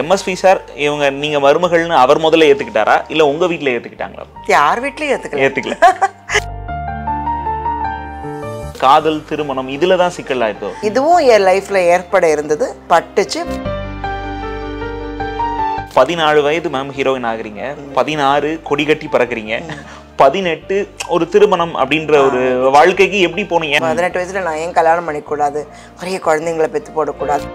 MSP sir இவங்க நீங்க மருமகள்னு அவர் முதல்ல ஏத்துக்கிட்டாரா? இல்ல உங்க வீட்ல ஏத்துக்கிட்டாங்களா? யார் வீட்லயும் ஏத்துக்கல. ஏத்துக்கல. காதல் திருமணம் இதுல தான் சிக்கல் ஆயிட்டோ இதுவும் என் லைஃப்ல ஏற்பட இருந்தது. பட்டுச்சு. பதினாலு வயது மேம் ஹீரோயின் ஆகுறீங்க. பதினாறு கொடி கட்டி பறக்குறீங்க. பதினெட்டு ஒரு திருமணம் அப்படின்ற ஒரு வாழ்க்கைக்கு எப்படி போனீங்க? பதினெட்டு வயசுல நான் ஏன் கல்யாணம் பண்ணிக்கூடாது நிறைய குழந்தைங்களை பெத்து போடக்கூடாது.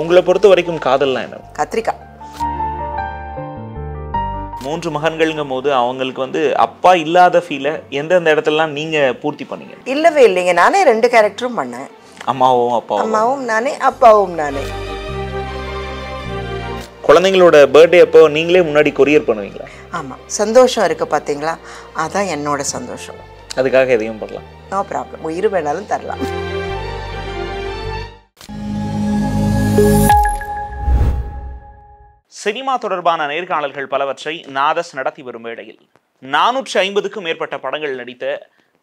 உங்களை பொறுத்த வரைக்கும் காதல்லாம் என்ன? கத்திரிக்காய் மூன்று மகன்கள்ங்கும் போது அவங்களுக்கு வந்து அப்பா இல்லாத ஃபீலை எந்தெந்த இடத்துலலாம் நீங்க பூர்த்தி பண்ணீங்க? இல்லவே இல்லைங்க. நானே ரெண்டு கேரக்டரும் பண்ணேன். அம்மாவும் அப்பாவும். அம்மாவும் நானே அப்பாவும் நானே. குழந்தைங்களோட பர்த்டே அப்போ நீங்களே முன்னாடி கொரியர் பண்ணுவீங்களா? ஆமாம் சந்தோஷம் இருக்கு பார்த்தீங்களா அதான் என்னோட சந்தோஷம். அதுக்காக எதையும் பண்ணலாம். நோ ப்ராப்ளம் உயிர் வேணாலும் தரலாம். சினிமா தொடர்பான நேர்காணல்கள் பலவற்றை நாதஸ் நடத்தி வரும் வேளையில். நானூற்றி ஐம்பதுக்கும் மேற்பட்ட படங்கள் நடித்த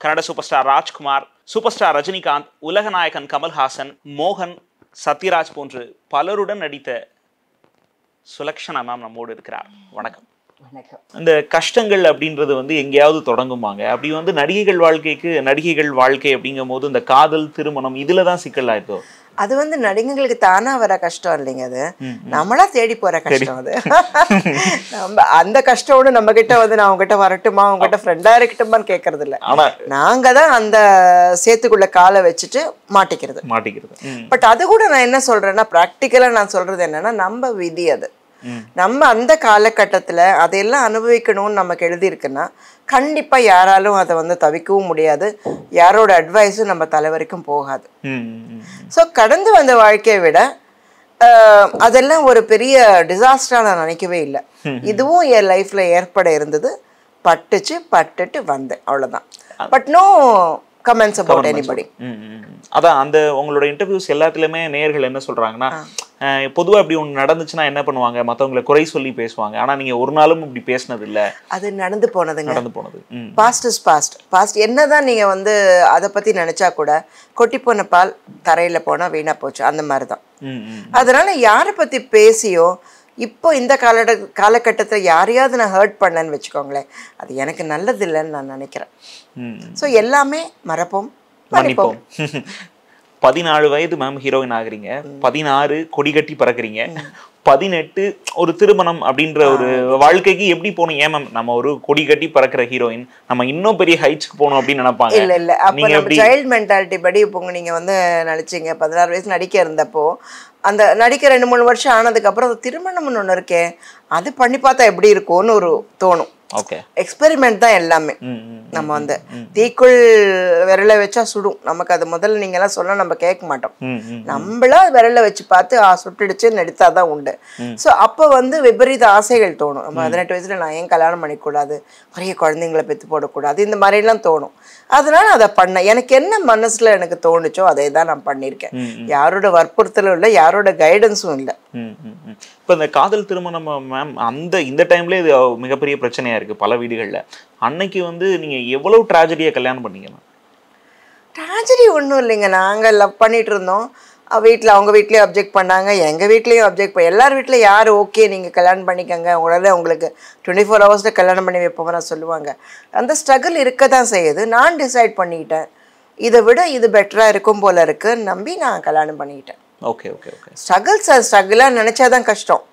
Kannada super star Rajkumar super star Rajinikanth உலகநாயகன் கமல்ஹாசன் மோகன் சத்யராஜ் போன்று பலருடன் நடித்த சுலக்ஷனா மேம் நம்மோடு இருக்கிறார். வணக்கம். இந்த கஷ்டங்கள் அப்படின்றது வந்து எங்கேயாவது தொடங்குமாங்க? அப்படி வந்து நடிகைகள் வாழ்க்கைக்கு நடிகைகள் வாழ்க்கை அப்படிங்கும் போது இந்த காதல் திருமணம் இதுல தான் சிக்கல் ஆயிட்டோ அது வந்து நடிகைங்களுக்கு தானா வர கஷ்டம் இல்லைங்க அது. நம்மளா தேடி போற கஷ்டம் அது. நம்ம அந்த கஷ்டோடு நம்ம கிட்ட வந்து நான் உங்ககிட்ட வரட்டுமா உங்ககிட்ட ஃப்ரெண்டா இருக்கட்டுமான்னு கேட்கறது இல்ல ஆனா நாங்க தான் அந்த சேத்துக்குள்ள காலை வச்சுட்டு மாட்டிக்கிறது. மாட்டிக்கிறது. பட் அது கூட நான் என்ன சொல்றேன்னா ப்ராக்டிக்கலா நான் சொல்றது என்னன்னா நம்ம விதி அது. நம்ம அந்த காலகட்டத்துல அதையெல்லாம் அனுபவிக்கணும்னு நமக்கு எழுதியிருக்குன்னா கண்டிப்பா யாராலும் அதை வந்து தவிக்கவும் முடியாது. யாரோட அட்வைஸும் நம்ம தலை வரைக்கும் போகாது ஸோ கடந்து வந்த வாழ்க்கையை விட அதெல்லாம் ஒரு பெரிய டிசாஸ்டரா நான் நினைக்கவே இல்லை. இதுவும் என் லைஃப்ல ஏற்பட இருந்தது. பட்டுச்சு பட்டுட்டு வந்தேன். அவ்வளவுதான். But no comments about anybody. அதான் அந்த உங்களோட இன்டர்வியூஸ் எல்லாத்துலயுமே நேயர்கள் என்ன சொல்றாங்கன்னா பொதுவா இப்படி ஒண்ணு நடந்துச்சுன்னா என்ன பண்ணுவாங்க? மத்தவங்களை குறை சொல்லி பேசுவாங்க. ஆனா நீங்க ஒரு நாளும் இப்படி பேசினது இல்ல அது நடந்து போனதுங்க. நடந்து போனது. பாஸ்ட் இஸ் பாஸ்ட் பாஸ்ட் என்னதான் நீங்க வந்து அதை பத்தி நினைச்சா கூட கொட்டி போன பால் தரையில போனா வீணா போச்சு. அந்த மாதிரி தான் ம், ம். அதனால யாரை பத்தி பேசியோ இப்போ இந்த காலட காலகட்டத்தில் யாரையாவது நான் ஹர்ட் பண்ணேன்னு வச்சுக்கோங்களேன் அது எனக்கு நல்லது இல்லைன்னு நான் நினைக்கிறேன். ஸோ எல்லாமே மறப்போம் மன்னிப்போம். பதினாலு வயது மேம் ஹீரோயின் ஆகுறீங்க. பதினாறு கொடி கட்டி பறக்குறீங்க. பதினெட்டு ஒரு திருமணம் அப்படின்ற ஒரு வாழ்க்கைக்கு எப்படி போனீங்க ஏன் மேம் நம்ம ஒரு கொடி கட்டி பறக்கிற ஹீரோயின் நம்ம இன்னும் பெரிய ஹைட்ஸ்க்கு போகணும் அப்படின்னு நினைப்பாங்க. இல்ல இல்ல. அப்ப நம்ம சைல்ட் மென்டாலிட்டி படி இப்போ உங்க நீங்க வந்து நடிச்சீங்க. பதினாறு வயசு நடிக்க இருந்தப்போ அந்த நடிக்க ரெண்டு மூணு வருஷம் ஆனதுக்கு அப்புறம் அது திருமணம்னு ஒண்ணு இருக்கே. அது பண்ணி பார்த்தா எப்படி இருக்கும்னு ஒரு தோணும். எக்ஸ்பெரிமெண்ட் தான் எல்லாமே. நம்ம வந்து தீக்குள் விரலை வச்சா சுடும். நமக்கு அது முதல்ல நீங்க எல்லாம் சொன்னா நம்ம கேட்க மாட்டோம். நம்மளா விரல்ல வச்சு பார்த்து சுட்டுடுச்சுன்னு நடித்தாதான் உண்டு. ஸோ அப்போ வந்து விபரீத ஆசைகள் தோணும். நம்ம பதினெட்டு வயசுல நான் ஏன் கல்யாணம் பண்ணிக்கூடாது? நிறைய குழந்தைங்களை பெற்று போடக்கூடாது? இந்த மாதிரிலாம் தோணும். அதனால அதை பண்ணேன் எனக்கு என்ன மனசுல எனக்கு தோணுச்சோ அதை தான் நான் பண்ணியிருக்கேன். யாரோட வற்புறுத்தலும் இல்லை யாரோட கைடன்ஸும் இல்லை. இப்போ இந்த காதல் திருமணம் மேம் அந்த இந்த டைம்ல இது மிகப்பெரிய பிரச்சனையாக இருக்குது பல வீடுகளில். அன்னைக்கு வந்து நீங்கள் எவ்வளோ ட்ராஜடியா கல்யாணம் பண்ணீங்க மேம் ட்ராஜடி ஒன்றும் இல்லைங்க. நாங்கள் லவ் பண்ணிகிட்டு இருந்தோம். வீட்டில் அவங்க வீட்லேயும் அப்ஜெக்ட் பண்ணாங்க. எங்கள் வீட்லேயும் அப்ஜெக்ட் பண்ண எல்லார் வீட்டில் யார் ஓகே நீங்கள் கல்யாணம் பண்ணிக்கங்க. உடனே உங்களுக்கு டுவெண்ட்டி ஃபோர் ஹவர்ஸில் கல்யாணம் பண்ணி வைப்போம் நான் சொல்லுவாங்க. அந்த ஸ்ட்ரகிள் இருக்க தான் செய்யுது. நான் டிசைட் பண்ணிக்கிட்டேன் இதை விட இது பெட்டராக இருக்கும் போல் இருக்குன்னு நம்பி நான் கல்யாணம் பண்ணிக்கிட்டேன் ஓகே ஓகே ஓகே ஸ்ட்ரகிள்ஸ் ஸ்ட்ரகிளாக நினச்சாதான் கஷ்டம்.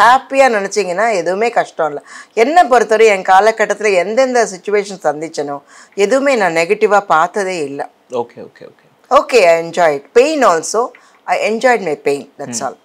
ஹாப்பியாக நினச்சிங்கன்னா எதுவுமே கஷ்டம் இல்லை. என்னை பொறுத்தவரை என் காலகட்டத்தில் எந்தெந்த சுச்சுவேஷன் சந்திச்சனோ எதுவுமே நான் நெகட்டிவாக பார்த்ததே இல்லை. Okay okay okay okay I enjoyed pain also I enjoyed my pain that's all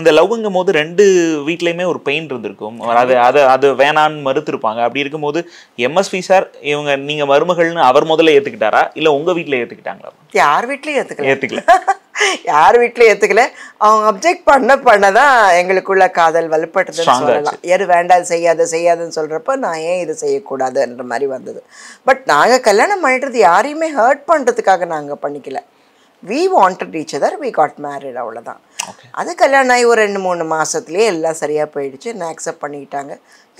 இந்த லவ்ங்கும் போது ரெண்டு வீட்லயுமே ஒரு பெயின் இருந்திருக்கும். அது அது அது வேணான்னு மறுத்திருப்பாங்க. அப்படி இருக்கும்போது எம்எஸ்பி சார் இவங்க நீங்க மருமகள்னு அவர் முதல்ல ஏத்துக்கிட்டாரா? இல்ல உங்க வீட்ல ஏத்துக்கிட்டாங்களா? யார் வீட்லையும் ஏற்றுக்கல ஏத்துக்கல. யார் வீட்லையும் ஏற்றுக்கல அவங்க அப்ஜெக்ட் பண்ண பண்ண தான் எங்களுக்குள்ள காதல் வலுப்பட்டதுன்னு சொல்லலாம். யாரு வேண்டாம் செய்யாத செய்யாதுன்னு சொல்கிறப்ப நான் ஏன் இதை செய்யக்கூடாதுன்ற மாதிரி வந்தது. பட் நாங்கள் கல்யாணம் பண்ணிட்டது யாரையுமே ஹர்ட் பண்ணுறதுக்காக நாங்கள் பண்ணிக்கல. We wanted each other we got married அவ்வளோதான் அது கல்யாணம் ஆகி ஒரு ரெண்டு மூணு மாசத்துலயே எல்லாம் சரியாக போயிடுச்சு. என்ன அக்செப்ட் பண்ணிக்கிட்டாங்க.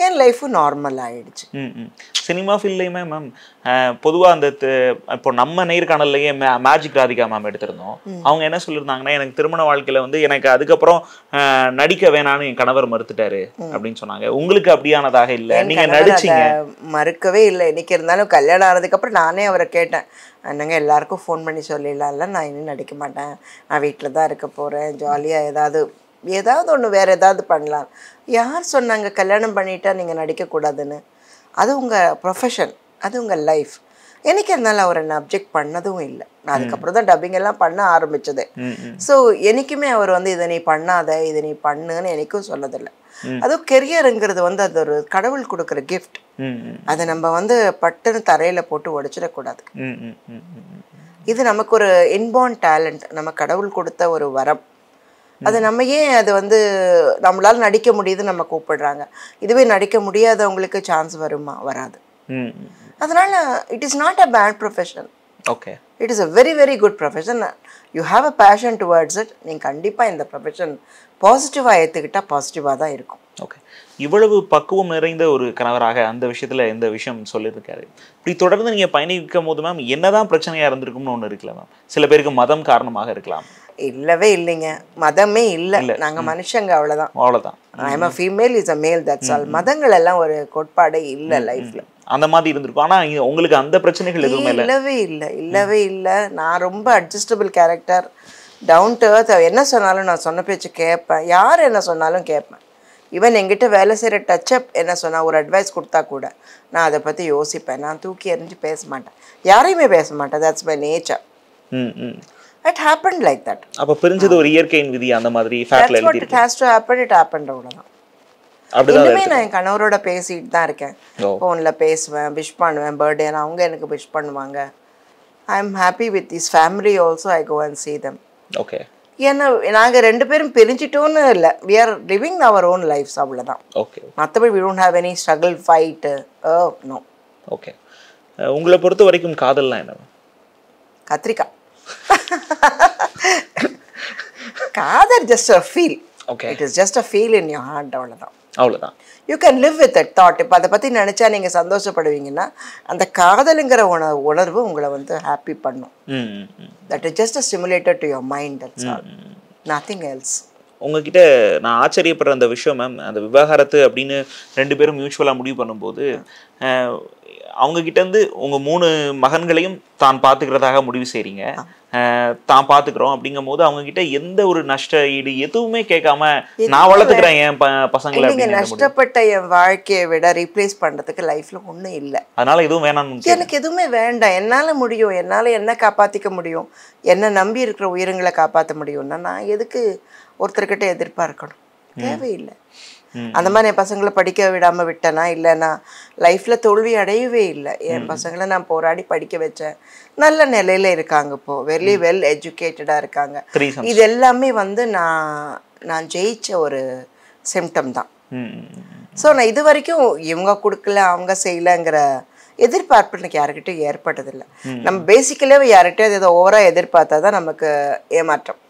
என் லைஃபும் நார்மல் ஆயிடுச்சு. சினிமா ஃபீல்ட்லையுமே மேம் பொதுவாக அந்த இப்போ நம்ம நேர்காணல்லையே மேஜிக் ராதிகா மேம் எடுத்திருந்தோம். அவங்க என்ன சொல்லியிருந்தாங்கன்னா எனக்கு திருமண வாழ்க்கையில வந்து எனக்கு அதுக்கப்புறம் நடிக்க வேணாம்னு என் கணவர் மறுத்துட்டாரு அப்படின்னு சொன்னாங்க. உங்களுக்கு அப்படியானதாக இல்லை? நீங்க கணவர் நடிச்சீங்க. மறுக்கவே இல்லை. இன்னைக்கு இருந்தாலும் கல்யாணம் ஆனதுக்கப்புறம் நானே அவரை கேட்டேன். என்னங்க எல்லாருக்கும் ஃபோன் பண்ணி சொல்லிடலாம்ல? நான் இன்னும் நடிக்க மாட்டேன். நான் வீட்டில் தான் இருக்க போகிறேன் ஜாலியாக ஏதாவது ஏதாவது ஒன்று வேறு ஏதாவது பண்ணலாம். யார் சொன்னாங்க கல்யாணம் பண்ணிட்டா நீங்கள் நடிக்கக்கூடாதுன்னு? அது உங்கள் ப்ரொஃபஷன் அது உங்கள் லைஃப் எனக்கு இருந்தாலும் அவர் என்ன அப்ஜெக்ட் பண்ணதும் இல்லை. நான் அதுக்கப்புறம் தான் டப்பிங் எல்லாம் பண்ண ஆரம்பிச்சது. ஸோ எனக்குமே அவர் வந்து இதை நீ பண்ணாத இதை நீ பண்ணுன்னு எனக்கும் சொன்னதில்லை. அதுவும் கெரியருங்கிறது வந்து அது ஒரு கடவுள் கொடுக்குற கிஃப்ட் அதை நம்ம வந்து பட்டுன்னு தரையில் போட்டு உடைச்சிடக்கூடாது இது நமக்கு ஒரு இன்பார்ன் டேலண்ட் நம்ம கடவுள் கொடுத்த ஒரு வரம். அது நம்ம ஏன் அது வந்து நம்மளால நடிக்க முடியுதுன்னு நம்ம கூப்பிடுறாங்க. இதுவே நடிக்க முடியாதவங்களுக்கு சான்ஸ் வருமா? வராது. அதனால it is not a bad profession okay it is a very very good profession you have a passion towards it நீங்கள் கண்டிப்பாக இந்த ப்ரொஃபஷன் பாசிட்டிவாக ஏற்றுக்கிட்டால் பாசிட்டிவாக தான் இருக்கும். ஓகே இவ்வளவு பக்குவம் நிறைந்த ஒரு கணவராக அந்த விஷயத்துல இந்த விஷயம் சொல்லியிருக்காரு. இப்படி தொடர்ந்து நீங்க பயணிக்கும் போது மேம் என்னதான் பிரச்சனையா இருந்திருக்கும்னு ஒண்ணு இருக்குல்ல மேம் சில பேருக்கு மதம் காரணமாக இருக்கலாம். இல்லவே இல்லைங்க. மதமே இல்லை. நாங்கள் மனுஷங்க அவ்வளோதான் அவ்வளவுதான். I'm a female is a male that's all மதங்கள் எல்லாம் ஒரு கோட்பாடே இல்லை லைஃப்பில் அந்த மாதிரி இருந்திருக்கும். ஆனா இங்க உங்களுக்கு அந்த பிரச்சனைகள் எதுவுமே இல்லை. இல்லவே இல்லை. இல்லவே இல்லை. நான் ரொம்ப adjustable character down to earth. என்ன சொன்னாலும் நான் சொன்ன பேச்சு கேட்பேன் யார் என்ன சொன்னாலும் கேட்பேன் ஈவன் எங்கிட்ட வேலை செய்கிற டச்சப் என்ன சொன்னா ஒரு அட்வைஸ் கொடுத்தா கூட நான் அதை பற்றி யோசிப்பேன். நான் தூக்கி எறிஞ்சு பேச மாட்டேன். யாரையுமே பேச மாட்டேன். That's my nature it happen like that அப்ப பிரிஞ்சது ஒரு இயற்கையின் விதி அந்த மாதிரி ஃபேக்ட்ல எழுதி it has to happen it happen அவ்வளோதான் அப்படிதான் இன்னுமே நான் என் கணவரோட பேசிட்டு தான் இருக்கேன். ஃபோனில் பேசுவேன் விஷ் பண்ணுவேன் பர்த்டே அவங்க எனக்கு விஷ் பண்ணுவாங்க. I am happy with is family also I go and see them. Okay ஏன்னா நாங்கள் ரெண்டு பேரும் பிரிஞ்சிட்டோன்னு இல்லை. We are living our own lives அவ்வளோதான் ஓகே மற்றபடி we don't have any struggle fight no okay உங்களை பொறுத்த வரைக்கும் காதல்லாம் என்ன? கத்திரிக்காய் காதல் just a feel okay it is just a feel in your heart அவ்வளோதான் அவ்வளவுதான். You can live with that thought இப்போ அதை பற்றி நினச்சா நீங்கள் சந்தோஷப்படுவீங்கன்னா அந்த காதலுங்கிற உண உணர்வு உங்களை வந்து ஹாப்பி பண்ணும். That is just a stimulated to your mind nothing else உங்ககிட்ட நான் ஆச்சரியப்படுற அந்த விஷயம் மேம் அந்த விவாகரத்து அப்படின்னு ரெண்டு பேரும் மியூச்சுவலாக முடிவு பண்ணும்போது அவங்க கிட்ட இருந்து உங்க மூணு மகன்களையும் தான் பார்த்துக்கிறதாக முடிவு செய்றீங்க. அஹ், தான் பார்த்துக்கிறோம் அப்படிங்கும் போது அவங்க கிட்ட எந்த ஒரு நஷ்ட ஈடு எதுவுமே கேட்காம நான் வளர்த்துக்கிறேன் என் பசங்களை? நஷ்டப்பட்ட என் வாழ்க்கையை விட ரீப்ளேஸ் பண்ணுறதுக்கு லைஃப்பில் ஒன்றும் இல்லை. அதனால எதுவும் வேணாம்னு எனக்கு எதுவுமே வேண்டாம். என்னால் முடியும் என்னால் என்ன காப்பாற்றிக்க முடியும் என்னை நம்பி இருக்கிற உயிரினங்களை காப்பாற்ற முடியும்னா நான் எதுக்கு ஒருத்தர்கிட்ட எதிர்பார்க்கணும் தேவையில்லை. அந்த மாதிரி என் பசங்களை படிக்க விடாமல் விட்டேனா இல்லை நான் லைஃப்பில் தோல்வி அடையவே இல்லை. என் பசங்களை நான் போராடி படிக்க வச்சேன். நல்ல நிலையில இருக்காங்க இப்போ. வெரி வெல் எஜுகேட்டடாக இருக்காங்க. இது எல்லாமே வந்து நான் நான் ஜெயிச்ச ஒரு சிம்டம் தான். ஸோ நான் இது வரைக்கும் இவங்க கொடுக்கல அவங்க செய்யலைங்கிற எதிர்பார்ப்பு எனக்கு யாருக்கிட்டையும் ஏற்பட்டதில்லை. நம்ம பேசிக்கலாகவே யார்கிட்டயும் இதை ஓவராக எதிர்பார்த்தா தான் நமக்கு ஏமாற்றம்.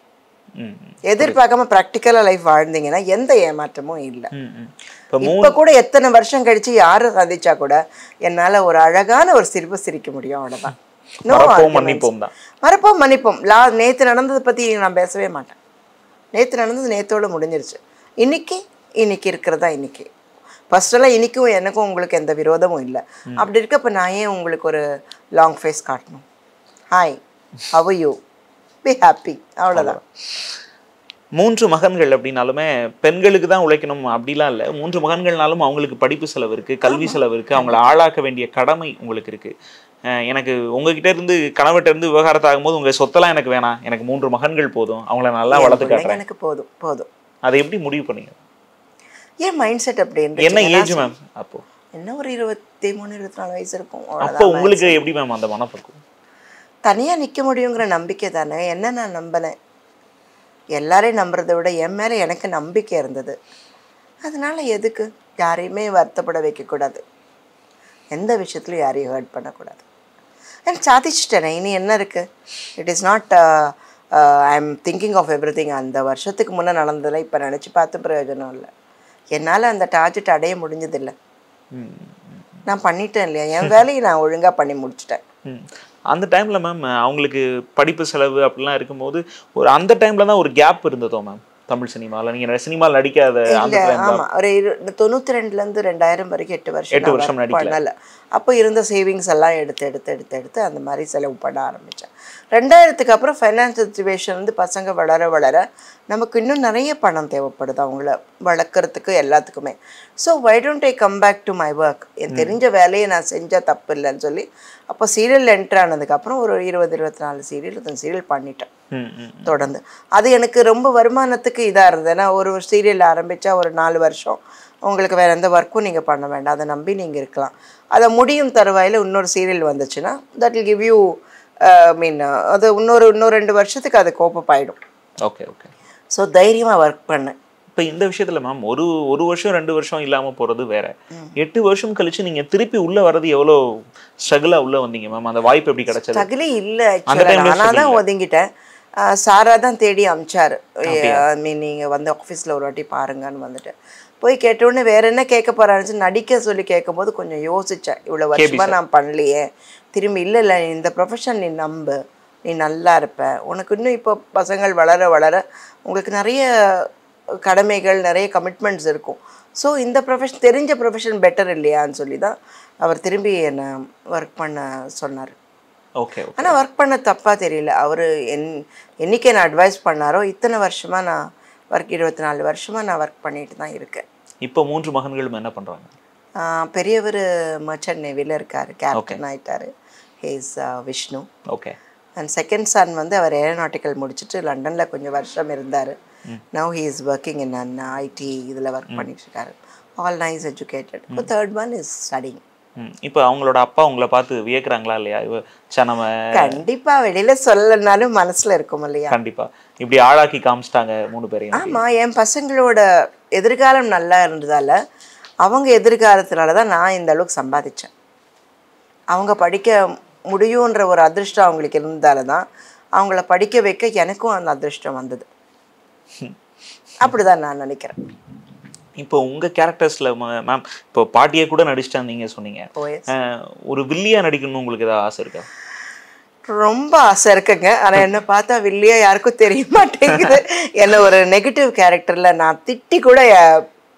எதிர்பார்க்காம ப்ராக்டிக்கலாக லைஃப் வாழ்ந்தீங்கன்னா எந்த ஏமாற்றமும் இல்லை. இப்போ கூட எத்தனை வருஷம் கழிச்சு யாரை சந்திச்சா கூட என்னால் ஒரு அழகான ஒரு சிரிப்பு சிரிக்க முடியும் அவ்வளோதான். மன்னிப்போம் தான். மறப்போம் மன்னிப்போம். லா நேற்று நடந்ததை பற்றி நான் பேசவே மாட்டேன். நேற்று நடந்தது நேத்தோட முடிஞ்சிருச்சு. இன்னைக்கு இன்னைக்கு இருக்கிறதா இன்னைக்கு. ஃபர்ஸ்டெல்லாம் இன்னைக்கும் எனக்கும் உங்களுக்கு எந்த விரோதமும் இல்லை. அப்படி இருக்கப்ப நான் ஏன் உங்களுக்கு ஒரு லாங் ஃபேஸ் காட்டணும்? Hi how you be happy அவ்வளோதான் மூன்று மகன்கள் அப்படின்னாலுமே பெண்களுக்கு தான் உழைக்கணும். அப்படிலாம் இல்லை. மூன்று மகன்கள்னாலும் அவங்களுக்கு படிப்பு செலவு இருக்கு கல்வி செலவு இருக்கு. அவங்கள ஆளாக்க வேண்டிய கடமை உங்களுக்கு இருக்கு. அஹ் எனக்கு உங்ககிட்ட இருந்து கணவர்கிட்ட இருந்து விவகாரத்தை ஆகும்போது உங்க சொத்தெல்லாம் எனக்கு வேணாம். எனக்கு மூன்று மகன்கள் போதும். அவங்கள நல்லா வளர்த்து காட்டுறேன். எனக்கு போதும் போதும். அதை எப்படி முடிவு பண்ணீங்க? ஏன் மைண்ட் செட் அப்படி என்ன ஏஜ் மேம் அப்போ? என்ன ஒரு இருபத்தி மூணு இருபத்தி நாலு வயசு இருக்கும். அப்போ உங்களுக்கு எப்படி மேம் அந்த மனப்பக்குவம்? தனியாக நிற்க முடியுங்கிற நம்பிக்கை தானே? என்ன நான் நம்பினேன்? எல்லாரையும் நம்புறதை விட என் மேலே எனக்கு நம்பிக்கை இருந்தது. அதனால எதுக்கு? யாரையுமே வருத்தப்பட வைக்கக்கூடாது. எந்த விஷயத்துலையும் யாரையும் ஹர்ட் பண்ணக்கூடாது. எனக்கு சாதிச்சிட்டேனே இனி என்ன இருக்குது it is not I am thinking of everything அந்த வருஷத்துக்கு முன்னே நடந்ததில்லை இப்போ நினச்சி பார்த்து பிரயோஜனம் இல்லை. என்னால் அந்த டார்கெட் அடைய முடிஞ்சதில்லை. நான் பண்ணிட்டேன் இல்லையா? என் வேலையை நான் ஒழுங்காக பண்ணி முடிச்சிட்டேன். அந்த டைம்ல மேம் அவங்களுக்கு படிப்பு செலவு அப்படிலாம் இருக்கும்போது ஒரு அந்த டைம்ல தான் ஒரு கேப் இருந்ததோ மேம் தமிழ் சினிமாவில் நீங்க சினிமாவில் நடிக்காத ஆமாம் ஒரு தொண்ணூற்றி ரெண்டுலேருந்து ரெண்டாயிரம் வரைக்கும் எட்டு வருஷம் எட்டு வருஷம். பண்ணல. அப்போ இருந்த சேவிங்ஸ் எல்லாம் எடுத்து எடுத்து எடுத்து எடுத்து அந்த மாதிரி செலவு பண்ண ஆரம்பித்தேன் ரெண்டாயிரத்துக்கு அப்புறம் ஃபைனான்சியல் சுச்சுவேஷன் வந்து பசங்க வளர வளர நமக்கு இன்னும் நிறைய பணம் தேவைப்படுது அவங்கள வளர்க்குறதுக்கு எல்லாத்துக்குமே. So why don't I come back to my work என் தெரிஞ்ச வேலையை நான் செஞ்சால் தப்பு இல்லைன்னு சொல்லி அப்போ சீரியல் என்ட்ரு ஆனதுக்கப்புறம் ஒரு இருபது இருபத்தி நாலு சீரியல் இருபத்தஞ்சு சீரியல் பண்ணிட்டேன். தொடர்ந்து. அது எனக்கு ரொம்ப வருமானத்துக்கு இதாக இருந்தது. ஏன்னா ஒரு சீரியல் ஆரம்பித்தா ஒரு நாலு வருஷம். உங்களுக்கு வேறு எந்த ஒர்க்கும் நீங்கள் பண்ண வேண்டாம். அதை நம்பி நீங்கள் இருக்கலாம். அதை முடியும் தருவாயில் இன்னொரு சீரியல் வந்துச்சுன்னா that will give you mean அது இன்னொரு இன்னொரு ரெண்டு வருஷத்துக்கு அது கோப்பப் ஆயிடும். ஓகே ஓகே ஸோ தைரியமாக ஒர்க் பண்ணேன் இப்போ இந்த விஷயத்துல மேம் ஒரு ஒரு வருஷம் ரெண்டு வருஷம் இல்லாம போறது வேற. எட்டு வருஷம் கழிச்சு நீங்க திருப்பி உள்ள வர்றது எவ்வளோ ஸ்ட்ரகிளா உள்ள வந்தீங்க மேம் அந்த வாய்ப்பு எப்படி கிடைச்சது? ஸ்ட்ரகிளே இல்லை struggle தான். ஒதுங்கிட்டேன். சாரா தான் தேடி அமிச்சார். ஐ மீன் நீங்கள் வந்து ஆஃபீஸில் ஒரு வாட்டி பாருங்கன்னு வந்துட்டு. போய் கேட்டோடனே வேற என்ன கேட்க போறான்னு நடிக்க சொல்லி கேட்கும்போது கொஞ்சம் யோசித்தேன் இவ்வளோ வருஷமா நான் பண்ணலையே. திரும்பி இல்லை இல்லை இந்த ப்ரொஃபஷன் நீ நம்பு. நீ நல்லா இருப்ப. உனக்கு இன்னும் இப்போ பசங்கள் வளர வளர உங்களுக்கு நிறைய கடமைகள் நிறைய கமிட்மெண்ட்ஸ் இருக்கும். ஸோ இந்த ப்ரொஃபஷன் தெரிஞ்ச ப்ரொஃபஷன் பெட்டர் இல்லையான்னு சொல்லி தான் அவர் திரும்பி என்னை ஒர்க் பண்ண சொன்னார். ஓகே ஆனால் ஒர்க் பண்ண தப்பாக தெரியல. அவர் என் என்னைக்கு என்ன அட்வைஸ் பண்ணாரோ இத்தனை வருஷமாக நான் ஒர்க் இருபத்தி நாலு வருஷமாக நான் ஒர்க் பண்ணிட்டு தான் இருக்கேன். இப்போ மூன்று மகன்களும் என்ன பண்றாங்க? ஆஹ் பெரியவர் மர்ச்சன்ட் நேவியில் இருக்கார். கேப்டன் ஆயிட்டாரு. Has Vishnu okay and second son வந்து அவர் ஏரோநாட்டிக்கல் முடிச்சுட்டு லண்டனில் கொஞ்சம் வருஷம் இருந்தார். Now he is working in an IT இதில் ஒர்க் பண்ணிட்டு இருக்காரு ஆல் நைஸ் எஜுகேட்டட் இப்போ தேர்ட் ஒன் இஸ் ஸ்டடிங் இப்போ அவங்களோட அப்பா உங்களை பார்த்து வியக்குறாங்களா இல்லையா? நம்ம கண்டிப்பா வெளியில சொல்லலைனாலும் மனசுல இருக்கும் இல்லையா? கண்டிப்பா. இப்படி ஆளாக்கி காமிச்சிட்டாங்க மூணு பேரையும். ஆமா என் பசங்களோட எதிர்காலம் நல்லா இருந்ததால அவங்க எதிர்காலத்தினால தான் நான் இந்த அளவுக்கு சம்பாதிச்சேன். அவங்க படிக்க முடியுன்ற ஒரு அதிர்ஷ்டம் அவங்களுக்கு இருந்ததால தான் அவங்கள படிக்க வைக்க எனக்கும் அந்த அதிர்ஷ்டம் வந்தது. அப்படிதான் நான் நினைக்கிறேன். இப்போ உங்க கேரக்டர்ஸ்ல மேம் இப்போ பாட்டியே கூட நடிச்சிட்டாங்க நீங்க சொன்னீங்க. ஒரு வில்லியா நடிக்கணும்னு உங்களுக்கு ஏதாவது ஆசை இருக்கா? ரொம்ப ஆசை இருக்குங்க. ஆனா என்ன பார்த்தா வில்லியா யாருக்கும் தெரிய மாட்டேங்குது. என்ன ஒரு நெகட்டிவ் கேரக்டர்ல நான் திட்டி கூட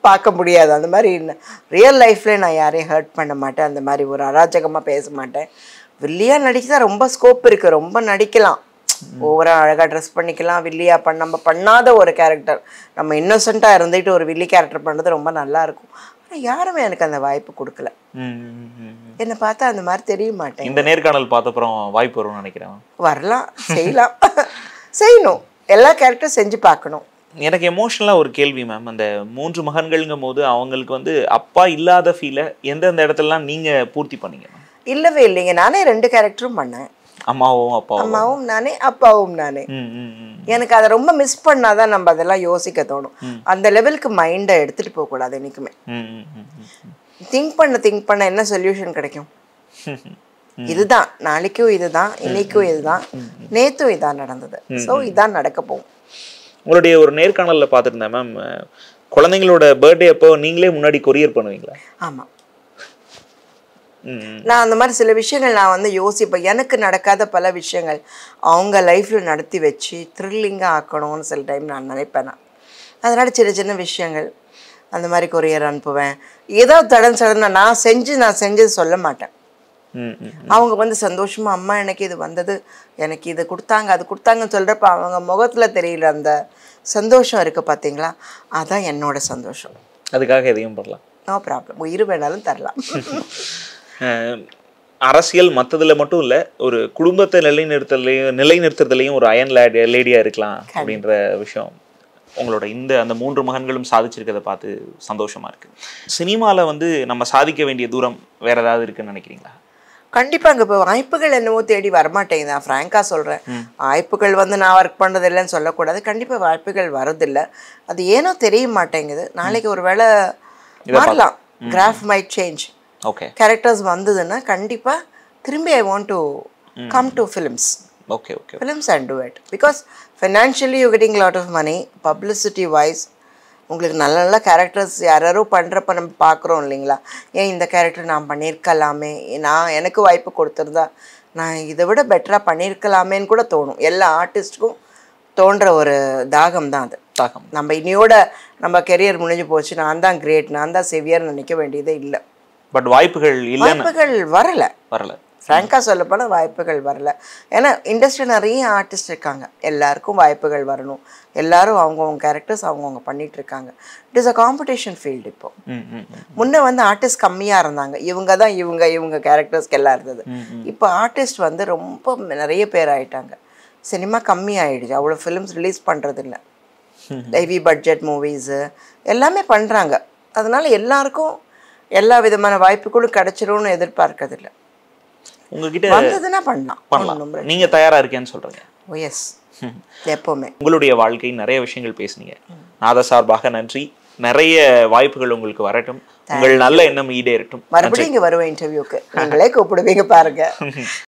பார்க்க முடியாது. அந்த மாதிரி ரியல் லைஃப்ல நான் யாரையும் ஹர்ட் பண்ண மாட்டேன். அந்த மாதிரி ஒரு அராஜகமா பேச மாட்டேன். வில்லியா நடிச்சா ரொம்ப ஸ்கோப் இருக்கு. ரொம்ப நடிக்கலாம். ஓவரா அழகா ட்ரெஸ் பண்ணிக்கலாம் வில்லியா பண்ண நம்ம பண்ணாத ஒரு கேரக்டர் நம்ம இன்னோசென்ட்டா இருந்துட்டு ஒரு வில்லி கேரக்டர் பண்றது ரொம்ப நல்லா இருக்கும். ஆனா யாருமே எனக்கு அந்த வாய்ப்பு கொடுக்கல. என்னை பார்த்தா அந்த மாதிரி தெரிய மாட்டேன். இந்த நேர்காணல் பார்த்தப்புறம் வாய்ப்பு வரும்னு நினைக்கிறேன். வரலாம் செய்யலாம். செய்யணும். எல்லா கேரக்டரும் செஞ்சு பார்க்கணும். எனக்கு எமோஷனலாக ஒரு கேள்வி மேம் அந்த மூன்று மகன்கள்ங்கும் போது அவங்களுக்கு வந்து அப்பா இல்லாத ஃபீலை எந்தெந்த இடத்துலலாம் நீங்க பூர்த்தி பண்ணீங்க? இல்லவே இல்லைங்க. நானே ரெண்டு கேரக்டரும் பண்ணேன். அம்மாவும் அப்பாவும். அம்மாவும் நானே அப்பாவும் நானே. எனக்கு அதை ரொம்ப மிஸ் பண்ணாதான் நம்ம அதெல்லாம் யோசிக்க தோணும். அந்த லெவலுக்கு மைண்டை எடுத்துட்டு போக கூடாது என்னைக்குமே. திங்க் பண்ண திங்க் பண்ண என்ன சொல்யூஷன் கிடைக்கும்? இதுதான். நாளைக்கும் இதுதான் இன்னைக்கும் இதுதான். நேத்தும் இதான் நடந்தது. ஸோ இதான் நடக்க போகும். உங்களுடைய ஒரு நேர்காணல்ல பார்த்துருந்தேன் மேம் குழந்தைங்களோட பர்த்டே அப்போ நீங்களே முன்னாடி கொரியர் பண்ணுவீங்களா? ஆமா. ம் ம். நான் அந்த மாதிரி சில விஷயங்கள் நான் வந்து யோசிப்பேன். எனக்கு நடக்காத பல விஷயங்கள் அவங்க லைஃப்பில் நடத்தி வச்சு த்ரில்லிங்காக ஆக்கணும்னு சில டைம் நான் நினைப்பேன் நான். அதனால் சின்ன சின்ன விஷயங்கள் அந்த மாதிரி கொரியர் அனுப்புவேன். ஏதோ தடன் சடனாக நான் செஞ்சு நான் செஞ்சது சொல்ல மாட்டேன். அவங்க வந்து சந்தோஷமா அம்மா எனக்கு இது வந்தது. எனக்கு இது கொடுத்தாங்க அது கொடுத்தாங்கன்னு சொல்கிறப்ப அவங்க முகத்தில் தெரியல அந்த சந்தோஷம் இருக்குது பார்த்தீங்களா அதான் என்னோட சந்தோஷம். அதுக்காக எதையும் பண்ணலாம் நோ ப்ராப்ளம் உயிர் வேணாலும் தரலாம். அரசியல் மற்றதுல மட்டும் இல்ல ஒரு குடும்பத்தை நிலைநிறுத்தலையும் நிலைநிறுத்துறதுலையும் ஒரு அயன் லேடி லேடியா இருக்கலாம் அப்படின்ற விஷயம். உங்களோட இந்த அந்த மூன்று மகன்களும் சாதிச்சிருக்கிறத பார்த்து சந்தோஷமா இருக்கு. சினிமால வந்து நம்ம சாதிக்க வேண்டிய தூரம் வேற ஏதாவது இருக்குன்னு நினைக்கிறீங்களா? கண்டிப்பாக அங்கே இப்போ வாய்ப்புகள் என்னவோ தேடி வரமாட்டேங்குது. நான் ஃப்ராங்காக சொல்கிறேன் வாய்ப்புகள் வந்து நான் ஒர்க் பண்ணது இல்லைன்னு சொல்லக்கூடாது. கண்டிப்பாக வாய்ப்புகள் வரதில்லை. அது ஏனோ தெரிய மாட்டேங்குது. நாளைக்கு ஒரு வேளை மாறலாம். Graph might change okay characters வந்ததுன்னா கண்டிப்பாக திரும்பி I want to come to films okay okay and do it. Because financially you're getting a lot of money. Publicity wise உங்களுக்கு நல்ல நல்ல கேரக்டர்ஸ் யாரோ பண்ணுறப்ப நம்ம பார்க்குறோம் இல்லைங்களா? ஏன் இந்த கேரக்டர் நான் பண்ணியிருக்கலாமே? நான் எனக்கு வாய்ப்பு கொடுத்துருந்தா நான் இதை விட பெட்டராக பண்ணியிருக்கலாமேன்னு கூட தோணும். எல்லா ஆர்டிஸ்ட்டுக்கும் தோன்ற ஒரு தாகம் தான் அது. தாகம். நம்ம இனியோட நம்ம கெரியர் முடிஞ்சு போச்சு. நான் தான் கிரேட் நான் தான் செவியர்னு நினைக்க வேண்டியதே இல்லை. பட் வாய்ப்புகள் இல்லைன்னு. வாய்ப்புகள் வரல. வரல. ஃப்ராங்காக சொல்லப்போனால் வாய்ப்புகள் வரல. ஏன்னா இண்டஸ்ட்ரியில் நிறைய ஆர்டிஸ்ட் இருக்காங்க. எல்லாருக்கும் வாய்ப்புகள் வரணும். எல்லாரும் அவங்கவுங்க கேரக்டர்ஸ் அவங்கவுங்க பண்ணிட்டு இருக்காங்க it is a competition field இப்போ. முன்ன வந்து ஆர்டிஸ்ட் கம்மியாக இருந்தாங்க. இவங்க தான் இவங்க இவங்க கேரக்டர்ஸ்க்கு எல்லாம் இருந்தது. இப்போ ஆர்டிஸ்ட் வந்து ரொம்ப நிறைய பேர் ஆயிட்டாங்க. சினிமா கம்மி ஆயிடுச்சு அவ்வளோ ஃபிலிம்ஸ் ரிலீஸ் பண்ணுறது இல்லை ஹெவி பட்ஜெட் மூவிஸு எல்லாமே பண்ணுறாங்க அதனால எல்லாருக்கும் எல்லா விதமான வாய்ப்புகளும் கிடைச்சிரும்னு எதிர்பார்க்கறதில்ல. உங்ககிட்ட வந்ததுன்னா பண்ணலாம். பண்ணலாம். நீங்க தயாரா இருக்கேன்னு சொல்றீங்க. ஓ எஸ் எப்போவுமே. உங்களுடைய வாழ்க்கை நிறைய விஷயங்கள் பேசுனீங்க. நாத சார்பாக நன்றி. நிறைய வாய்ப்புகள் உங்களுக்கு வரட்டும். உங்கள் நல்ல எண்ணம் ஈடேறட்டும். மறுபடியும் இங்கே வருவேன் இன்டர்வியூக்கு நீங்களே கூப்பிடுவீங்க பாருங்க.